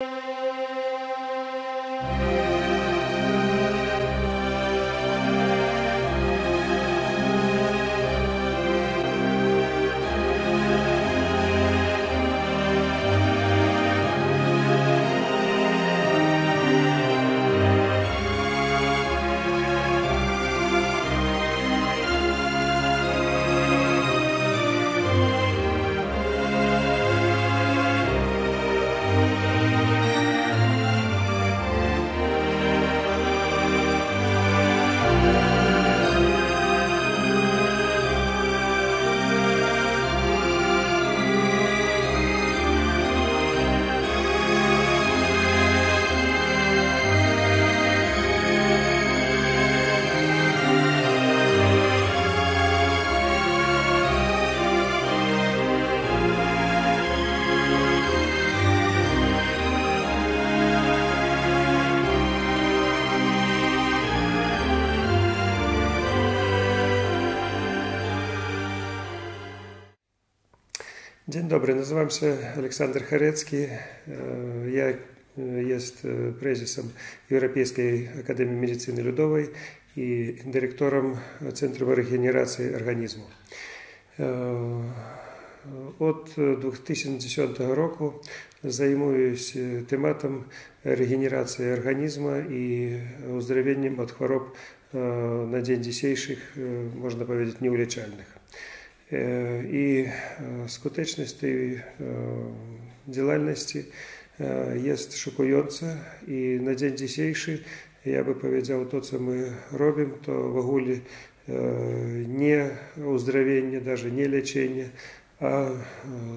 you Dzień dobry, nazywam się Aleksander Charecki. Ja jest prezesem Europejskiej Akademii Medycyny Ludowej i dyrektorem Centrum Regeneracji Organizmu. Od 2010 roku zajmuюсь tematem regeneracji organizmu i uzdrowieniem od chorób na dzień dzisiejszych, można powiedzieć, nieuleczalnych і skuteczności działalności jest szokująca i na dzień dzisiejszy я бы powiedział to, co my robimy, to w ogóle nie uzdrowienie, даже nie лечение, а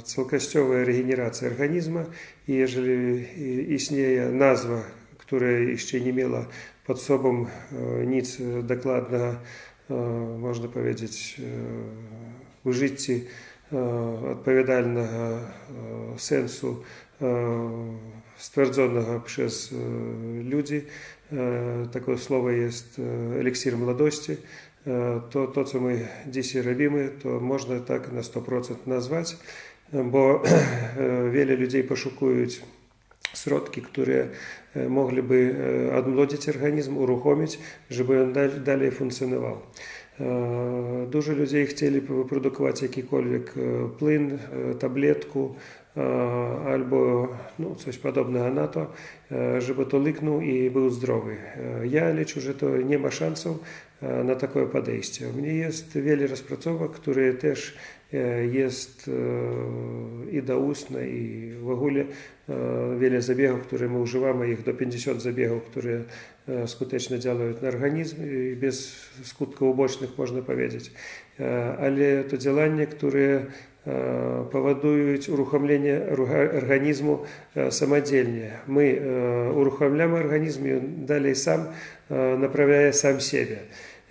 цілкостьовая регенерация организма. И ежели існее назва, которая еще не имела под собом ниц докладного, можно powiedzieć, у житті відповідального сенсу ствердженого через людей. Такое слово есть эликсир молодости. То, то, що ми дійсно робимо, то можна так на сто 100% назвати, бо вели людей пошукують сродки, которые могли бы одмолодить организм, урухомить, чтобы он далее функционировал. Дуже людей хцелі б выпрадукаваць які плин, таблетку альбо ну, coś падобнага на то, żeby то лыкнуў і быў здоровы. Я лічу, што нема шансаў на такое падэйсце. У мяне ёсць вельмі распрацовак, которые теж Э, ест і э, да устна і ввогуле э, веле забегаў, которые мы ўжываем іх до 50 забегаў, которые скутэчна дзялаюць на арганізм і без скуткаў убочных можна паведзяць. Але то дзяланне, которые павадуюць урухамленне арганізму самадзельне. Мы урухамляем арганізм далей сам направляе сам себе.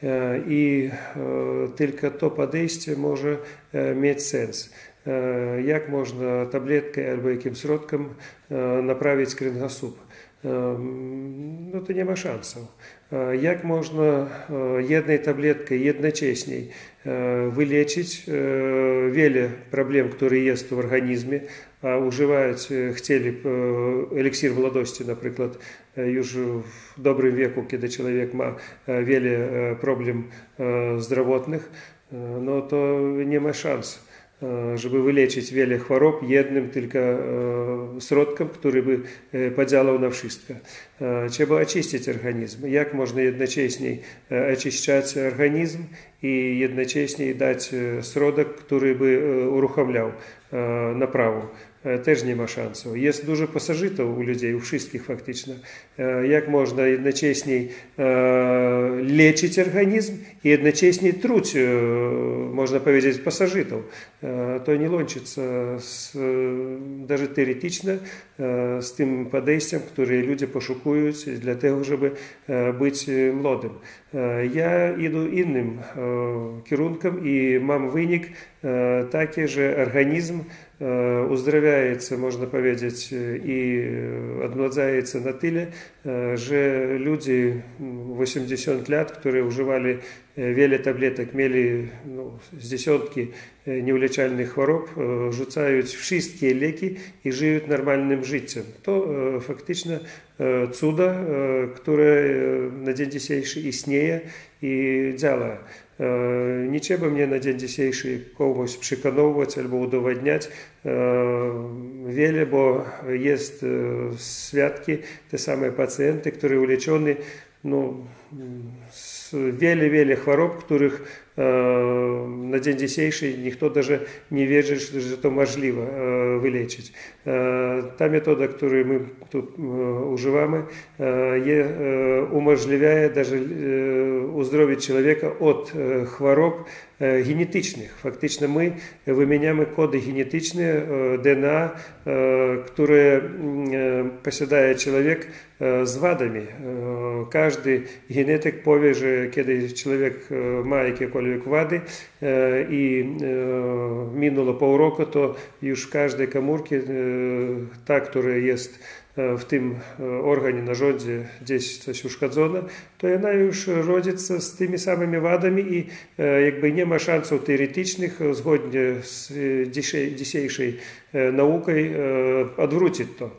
Э, и э, только то подействие может э, иметь сенс. Как можно таблеткой, або якимсь сродком направить крингасуб? Ну, то няма шансаў. Как можно еднай таблеткой, едночесней вылечить веле проблем, которые есть в организме? ўжываюць хцелі б эліксір владосці напрыклад юж в добрым веку кіда чалавек ма вельмі проблем здравотных но то няма шанс żeby wyleczyć wiele chorób jednym tylko środkiem, który by podziałał na wszystko. Trzeba oczyścić organizm. Jak można jednocześnie oczyszczać organizm i jednocześnie dać środek, który by uruchamiał naprawę. Э, теж нема шансу. Є дуже пасажитів у людей, у всіх фактично. Э, як можна одночасно э, лечить організм і адначасні труць э, можна павязець пасажытаў э, то не лончыцца э, даже теоретично з тым падэсцем которые люди пашукуюць для того чтобы быць млодым я іду інным кірункам і мам вынік такі же арганізм уздраўляецца можна паведзець і адмладзаецца на тыле же люди 80 лет которые ўжывалі Э, вели таблеток, мели ну, з дзясёткі э, неўлічальных хвароб э, жуцаюць wszystkie леки и живут нормальным жыццем то фактычна цуда которое на дзень и існее и дзяла не трэба мне на дзень дзесейшы когось прыканоўваць альбо удавадняць вели бо есть святки те самые пациенты, которые ўлічоны ну, wiele, wiele chorób, których Э, на дзень дзесейшы ніхто даже не верыць что это мажліва э, вылечыць э, та метода которую мы тут ужываем е умажлівяе даже уздоровіць человека от хвароб генетичных. Фактично мы вымяняем коды генетычныя дна которые поседает человек с вадами. каждый генетык повежа кеды чалавек мае якія колі człowiek wady i minęło pół roku, to już w każdej komórki, ta, która jest w tym органе narządzie gdzieś coś uszkodzone, to ona już rodzica z tymi samymi wadami i jakby nie ma szansów teoretycznych zgodnie z dzisiejszej nauką odwrócić to.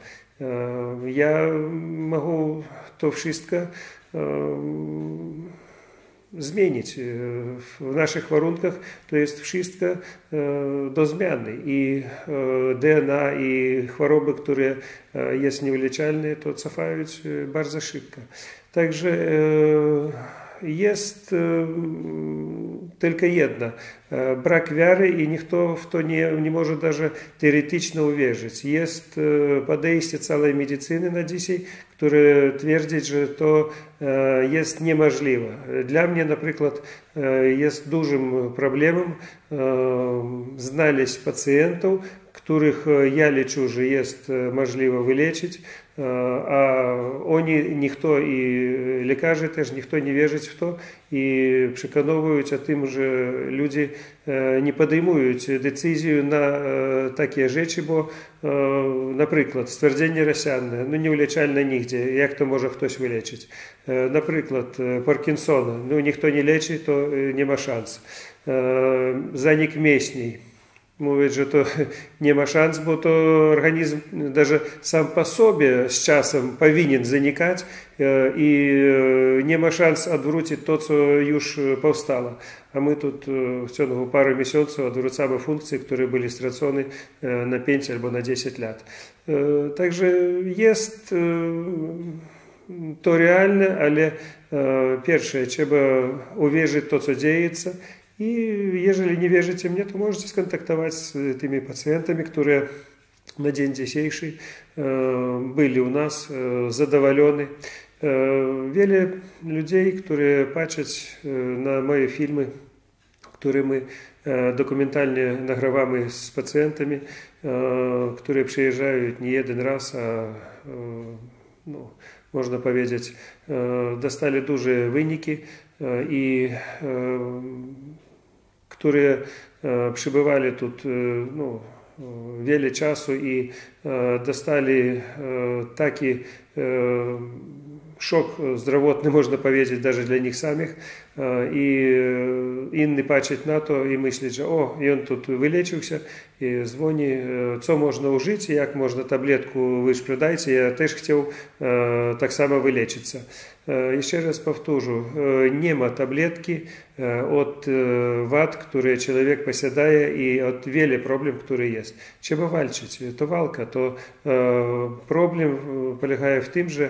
Ja mogę to wszystko zmienić e, w naszych warunkach, to jest wszystko e, do zmiany i e, DNA i choroby, które jest nieuleczalne, to cofają się bardzo szybko. Także jest Только єдна э, брак веры и никто в то не, не может даже теоретично увіжити. Есть э, подейсті целой медицины на дісі, які твердять, що то э, есть неможливо. Для мене, наприклад, є дуже проблемою знались пациентов. которых я лечу уже есть можливо вылечить, а они никто и лекажи тоже никто не вежит в то и приконовывают, а тем же люди не поднимают децизию на такие жечи, бо, например, ствердение рассянное, ну не улечально нигде, как то может кто-то вылечить. Например, Паркинсона, ну никто не лечит, то нема шанс. Заник местный, mówić, że to nie ma szans, bo to organizm даже сам по sobie z czasem powinien zanikać i nie ma szans odwrócić to, co już powstało. A my тут w ciągu paru miesięcy odwracamy funkcje, które były stracone na 5 albo na 10 lat. Także jest to realne, ale pierwsze, trzeba uwierzyć to, co dzieje się, и ежели не верите мне, то можете сконтактовать с этими пациентами, которые на день десейший э, были у нас э, задоволены. Э, вели людей, которые бачать на мои фильмы, которые мы документальні награвами з пацієнтами, которые приезжают не один раз, а ну, можна повідати, достали дуже виніки і которые пребывали тут ну, wiele czasu i dostali taki szok zdrowotny, można powiedzieć, даже dla nich samych, І інні бачать НАТО і мислять, що о, він тут вилічився, і дзвоні, що можна ужити, як можна таблетку, ви ж продайте, я теж хотів так само вилічитися. Еще раз повторю, нема таблетки от ват которые человек поседает, и от вели проблем, которые есть. Чего вальчить? то валка, то проблем полегает в тем же,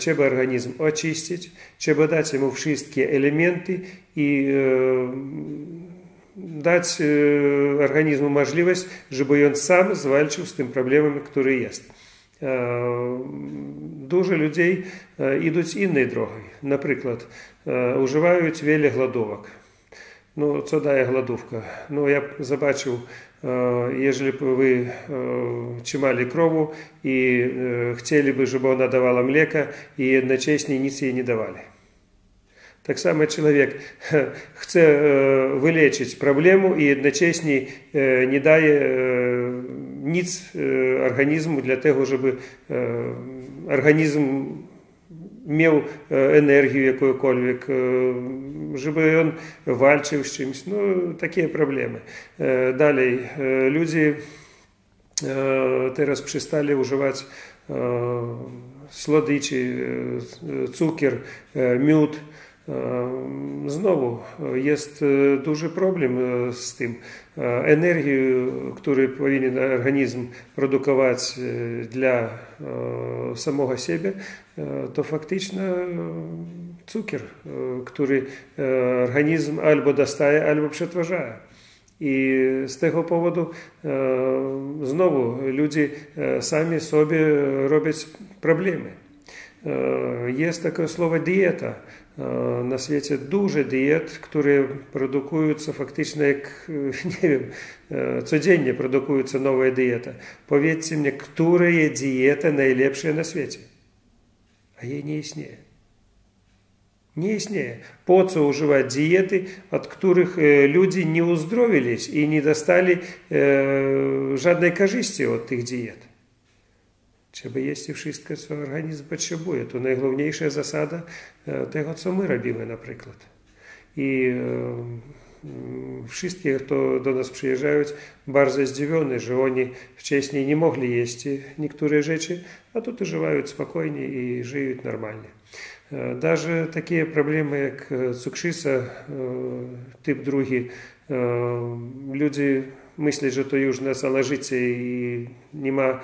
чего организм очистить, чего дать ему все элементы, документи э, дать даць э, арганізму мажлівасць, щоб ён сам звальчыў с тым проблемами, которые есть. ёсць. Э, Дужа идут ідуць іннай Например, Напрыклад, ужываюць велі гладовак. Ну, це дає гладувка. Ну, я б если якщо б ви чимали крову і хотіли б, щоб вона давала млека, і одночасно ніц ей не давали. Так само человек хочет э, вылечить проблему и одночасно э, не дает э, ніц организму для того, щоб організм меў энергію якую-кольвек жывы ён вальчыў з чымсь ну такія праблемы далей людзі зараз пересталі уживать слодычы цукер мед. Э, знову є э, э, дуже проблем з тим. Енергію, яку повинен організм продукувати для самого себе, то фактично цукер, який організм або достає, або притважає. І з того поводу знову люди самі собі роблять проблеми. Э, есть такое слово диета э, На свете дуже диет, которые продукуются фактично як, э, не вім, цоденні продукується нова дієта. Повідьте мені, яка дієта на свете? А ей не існує. Не яснее. Поца уживать диеты, от которых люди не уздоровились и не достали э, жадной кожисти от их диет. Trzeba jeść wszystko, co organizm potrzebuje. To najważniejsza zasada tego, co my robimy na przykład. I wszystkie, кто до нас приезжают, bardzo zdziwiony, że oni wcześniej nie mogli jeść niektóre rzeczy, a тут живут спокойнее и живут нормально. Даже такие проблемы, як цукшиса, тип 2, люди myśleć, что to już и salażycy i э,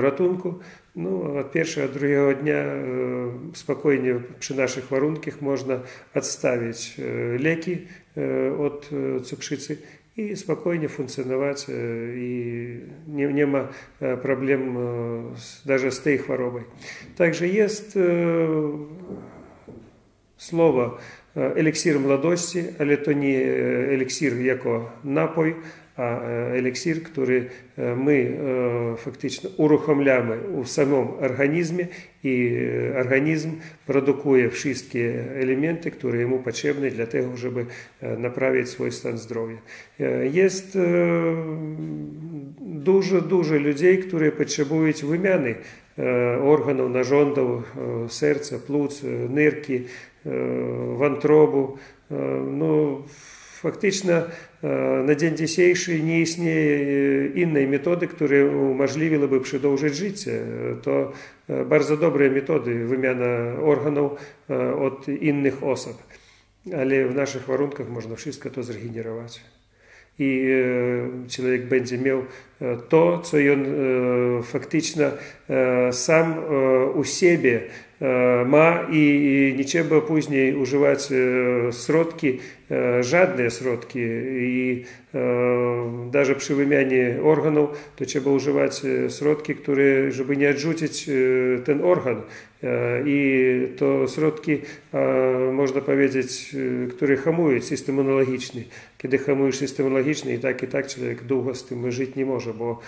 ратунку, Ну, от первого, от другого дня э, спокойнее при наших варунках можно отставить э, леки э, от э, цукшицы и спокойнее функционовать, э, и не, нема э, проблем э, с, даже с той хворобой. Также есть э, слово э, эликсир младости, але то не э, эликсир, яко напой, а еліксір, який ми фактично урухомляємо в самом организме и э, организм продукует всі элементы, которые ему потребны для того, чтобы э, направить свой стан здоровья. Э, есть дуже-дуже людей, которые потребуют вимяни органов, нарządів, сердца, плуц, нирки, вантробу. Ну, фактично Э, на день дзейший не існее іннай методы которые умажлівіла бы продолжить жить, то барза добрыя методы вымяна органов э, от иных особ, але в наших варунках можна wszystko то зрэгенераваць И э, человек бэндзе меў то, что он фактично сам у сябе Э, ма и Ничеба поздней уживать э, сродки, э, жадные сродки, и даже при вымяне органов, то треба уживать сродки, которые, чтобы не отжутить тен орган. И то сродки, можно поведеть, которые хамуют системологичны. Когда хамуешь системологичны, и так, и так человек долго с тем жить не может, бо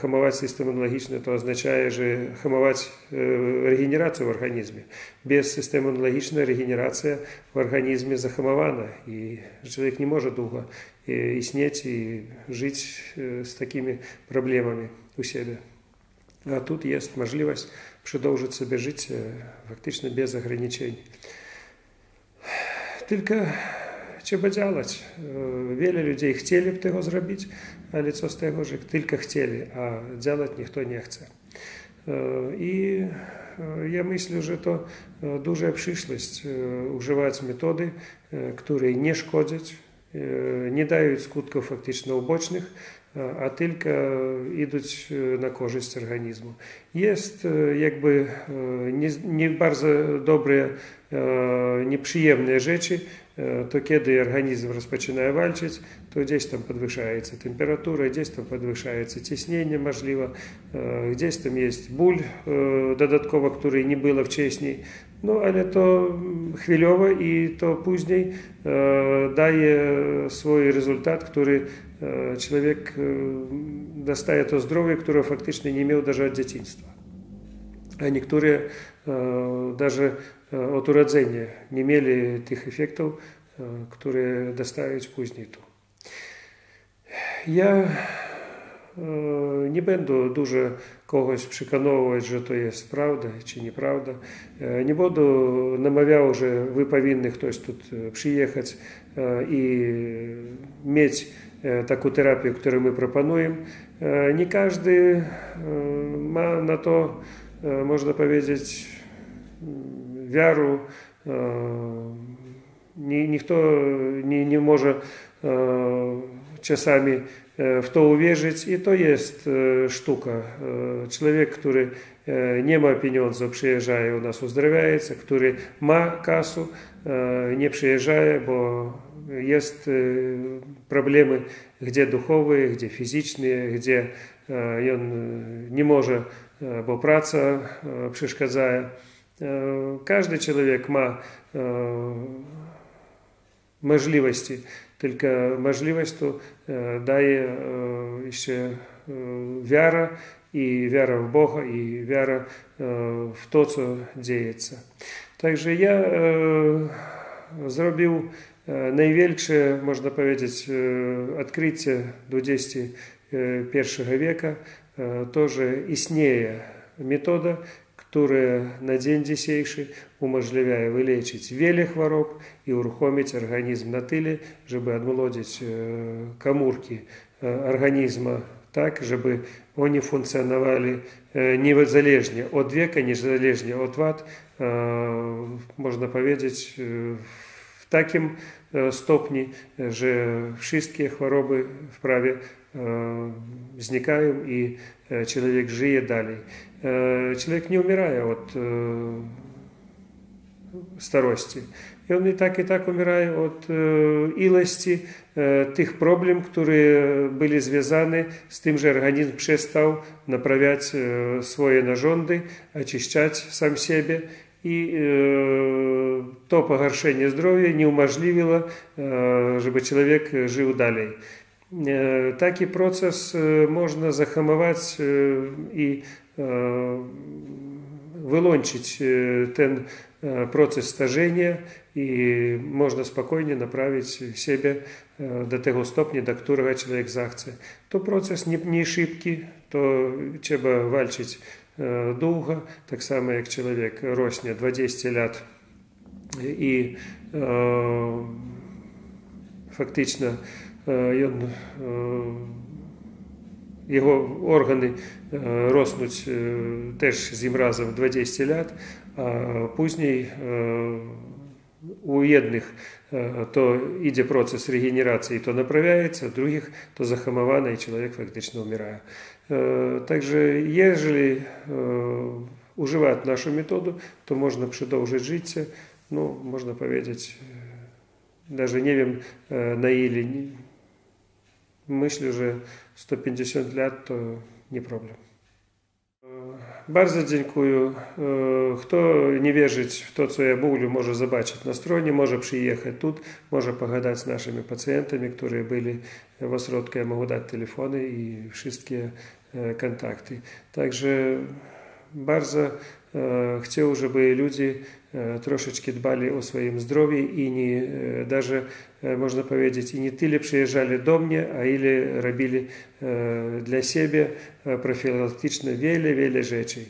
хамовать системологично, то означает же хамовать регенерацию в организме організмі. Без системи аналогічна регенерація в організмі захамована, і чоловік не може довго існять э, і жити з э, такими проблемами у себе. А тут є можливість продовжити себе жити э, фактично без ограничень. Тільки чего делать? Вели людей хотели бы его сделать, а лицо з того же только хотели, а делать никто не хочет. І я мислю, що то дуже обшишлость уживати методи, які не шкодять, не дають скутків фактично убочних, а тільки йдуть на користь організму. Є якби не, не дуже добрі, неприємні речі, Э, то кеды организм распачынае вальчыць то дзесь там подвышаецца тэмпература дзесь там подвышаецца цесненне мажліва э, дзесь там есть буль э, дадаткова который не было в чесней Ну але то хвілёва і то пузней дае свой результат который чалавек дастае то здоровье которое фактычна не меў даже ад дзяцінства а некоторые даже od urodzenia nie mieli tych efektów, które dostać później tu. Ja nie będę dużo kogoś przekonywać, że to jest prawda czy nieprawda. Nie będę namawiał, że wy powinny ktoś tu przyjechać i mieć taką terapię, którą my proponujemy. Nie każdy ma na to, można powiedzieć, вяру ні, ніхто не, не може часами в то уверить, и то есть штука. Человек, который не ма пеньонза, приезжая у нас уздоровляется, который ма кассу, э, не приезжая, бо есть э, проблемы, где духовые, где физичные, где э, он не может, бо праца пришкодзая. Каждый человек ма э, мажлівасці, только мажлівасцю э, дае яшчэ э, вера и вера в Бога і вяра в то, что дзеецца. Также я зрабіў найвелікшае, можна паведзіць, адкрыцце до 10 першага века тоже існее метода которые на день дзейшы умажлівяе вылечить велі хвароб и урхомить организм на тыле, жабы адмолодзіць э, камуркі организма, э, так, чтобы они функцыянавалі э, невазалежне от века, незалежне от ват, можна паведзіць в такім стопні, же шісткія хворобы вправе знікаюць і Э, человек живет далее. Э, человек не умирая от э, старости, и он и так и так умирает от илости, ілості е, тих проблем, які були зв'язані з тим, що організм перестав направлять свои свої нажонди, очищати сам себе. И э, то погоршение здоровья не уможливило, э, чтобы человек жил далее. Э, такі процес э, можна захамаваць і э, вылончыць тэн процес стажэння і можна спакойне направіць сябе да таго стопні да которага чалавек захцы то процес не, не шибкі то трэба вальчыць доўга таксама як чалавек росне 20 лят і э, фактычна у Ён, яго органы роснуць теж з ім разам 20 лет, а пузней у едных то ідзе процес рэгенерацыі то направляецца других то захамавана і чалавек фактычна ўмірае также ежели ужываць нашу методу то можна прыдоўжыць жыцця ну можна паведзіць даже не вем наілі не myśli, że 150 lat to nie problem. Bardzo dziękuję. Kto nie wierzyć w to, co ja mówię, może zobaczyć na stronie, może przyjechać tu, może pogadać z naszymi pacjentami, którzy byli w ośrodku. Ja mogę dać telefony i wszystkie kontakty. Także bardzo chciał, żeby ludzie troszeczkę dbali o swoim zdrowiu i nie, даже можно powiedzieć, i nie tyle przyjeżdżali do mnie, a ile robili dla siebie профилактично wiele, wiele rzeczy.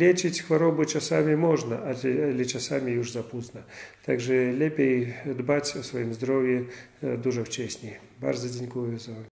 Лечить хворобу часами можно, але часами już за późno. Także lepiej dbać o swoim zdrowie dużo wcześniej. Bardzo dziękuję za